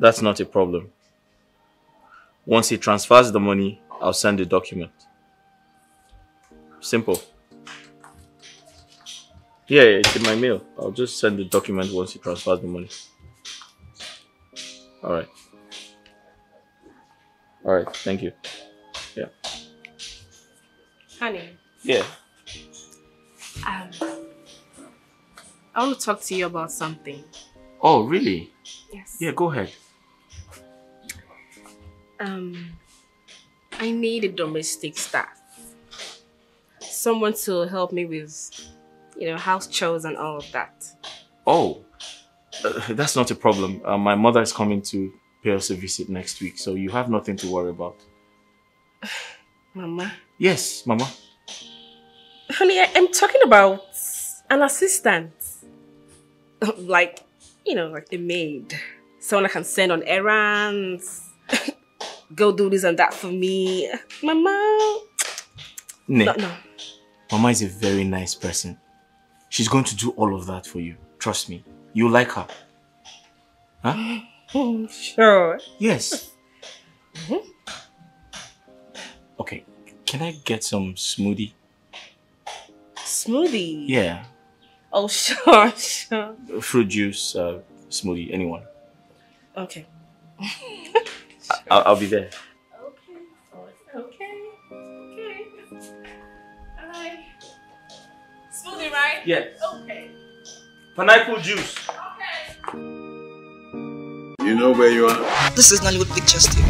That's not a problem. Once he transfers the money, I'll send the document. Simple. Yeah, yeah, it's in my mail. I'll just send the document once he transfers the money. Alright. Alright, thank you. Yeah. Honey, Yeah. um, I want to talk to you about something. Oh, really? Yes. Yeah, go ahead. Um, I need a domestic staff. Someone to help me with, you know, house chores and all of that. Oh, uh, that's not a problem. Uh, my mother is coming to pay us a visit next week, so you have nothing to worry about. Mama. Yes, Mama. Honey, I, I'm talking about an assistant. like, you know, like a maid. Someone I can send on errands. Go do this and that for me. Mama. Ne, No, no. Mama is a very nice person. She's going to do all of that for you. Trust me. You like her. Huh? Oh, sure. Yes. Okay. Can I get some smoothie? Smoothie. Yeah. Oh, sure, sure. Fruit juice, uh, smoothie, anyone. Okay. I'll, I'll be there. Okay. Okay. Okay. Alright. Smoothie, right? Yes. Okay. Pineapple juice. Okay. You know where you are? This is Nollywood Pictures TV.